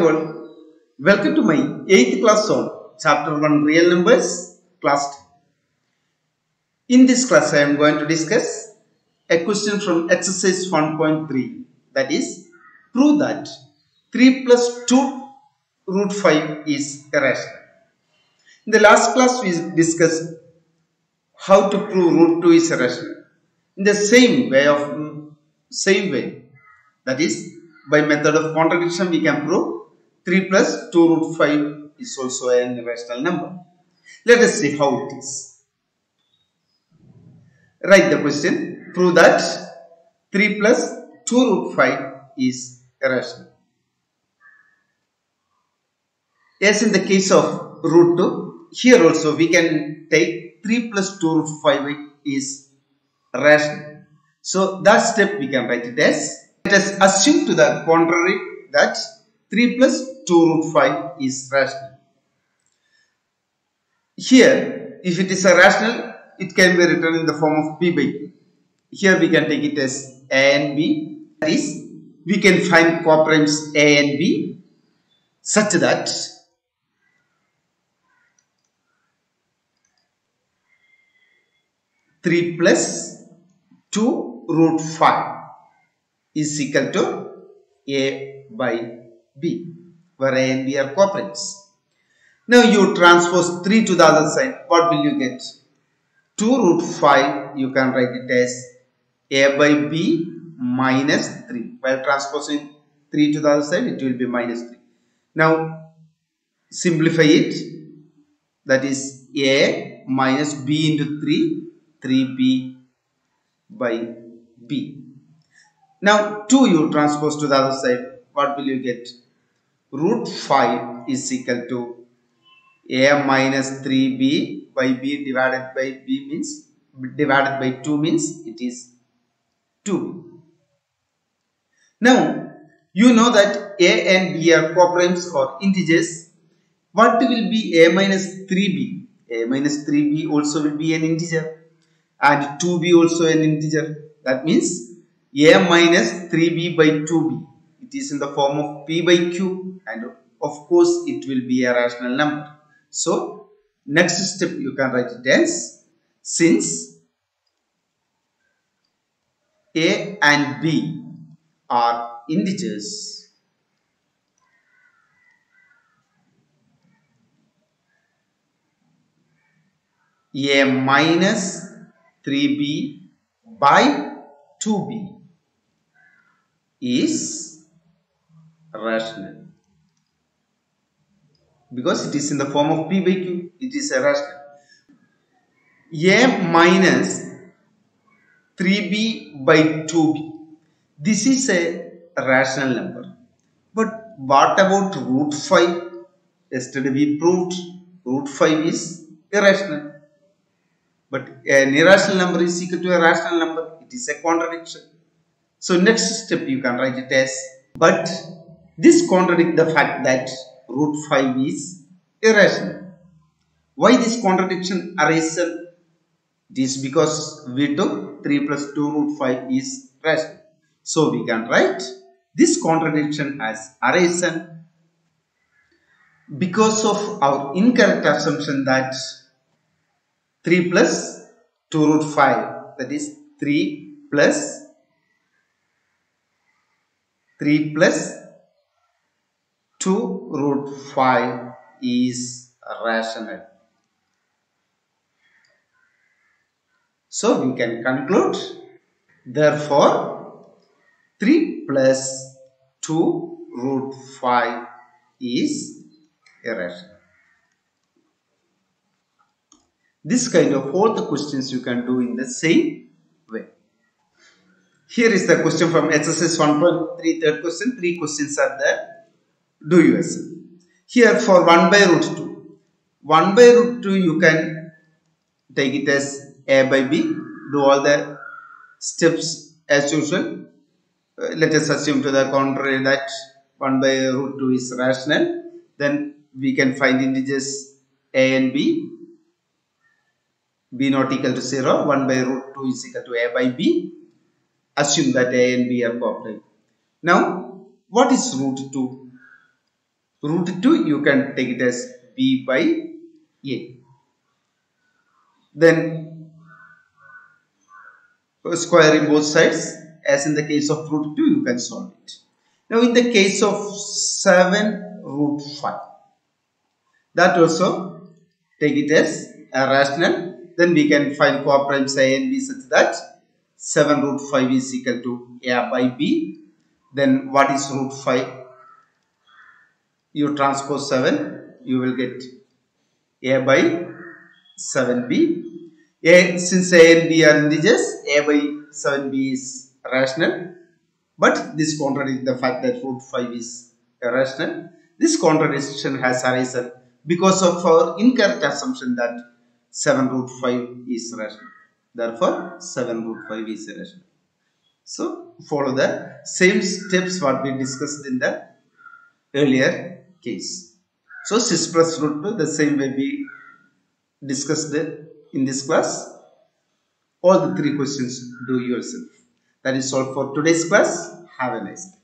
All. Welcome to my 8th class on chapter 1 real numbers class 2. In this class I am going to discuss a question from exercise 1.3 that is prove that 3 plus 2 root 5 is irrational. In the last class we discussed how to prove root 2 is irrational. In the same way of same way that is by method of contradiction we can prove 3 plus 2 root 5 is also an irrational number. Let us see how it is. Write the question. Prove that 3 plus 2 root 5 is irrational. As in the case of root 2, here also we can take 3 plus 2 root 5 is rational. So that step we can write it as let us assume to the contrary that 3 plus 2 root 5 is rational. Here, if it is a rational, it can be written in the form of p by q. Here we can take it as a and b. That is, we can find coprimes a and b such that three plus two root five is equal to a by b, where a and b are coprimes. Now you transpose 3 to the other side. What will you get? 2 root 5 you can write it as a by b minus 3. While transposing 3 to the other side it will be minus 3. Now simplify it. That is a minus b into 3. 3b by b. Now 2 you transpose to the other side. What will you get? Root 5 is equal to a minus 3b by b divided by b means divided by 2 means it is 2. Now you know that a and b are coprimes or integers. What will be a minus 3b? a minus 3b also will be an integer and 2b also an integer. That means a minus 3b by 2b. Is in the form of p by q and of course it will be a rational number. So, next step you can write it as since a and b are integers a minus 3b by 2b is rational. Because it is in the form of p by q it is a rational. A minus 3b by 2b this is a rational number. But what about root 5 yesterday we proved root 5 is irrational. But an irrational number is equal to a rational number. It is a contradiction. So next step you can write it as but this contradicts the fact that root 5 is irrational. Why this contradiction arises? It is because we took 3 plus 2 root 5 is rational. So we can write this contradiction as arisen because of our incorrect assumption that 3 plus 2 root 5 that is 3 plus 3 plus 2 root 5 is rational. So we can conclude therefore 3 plus 2 root 5 is irrational. This kind of all the questions you can do in the same way. Here is the question from exercise 1.3 third question. Three questions are there. Do yourself. Here for 1 by root 2. 1 by root 2 you can take it as a by b. Do all the steps as usual. Uh, let us assume to the contrary that 1 by root 2 is rational. Then we can find integers a and b. b not equal to 0. 1 by root 2 is equal to a by b assume that a and b are coprime. Now, what is root 2? Root 2 you can take it as b by a. Then squaring both sides as in the case of root 2 you can solve it. Now in the case of 7 root 5 that also take it as a rational then we can find co-primes a and b such that 7 root 5 is equal to a by b. Then what is root 5 you transpose 7 you will get a by 7b a since a and b are integers a by 7b is rational. But this contradicts the fact that root 5 is irrational. This contradiction has arisen because of our incorrect assumption that 7 root 5 is rational. Therefore 7 root 5 is irrational. So follow the same steps what we discussed in the earlier case. So 6 plus root 2 the same way we discussed in this class. All the three questions do yourself. That is all for today's class. Have a nice day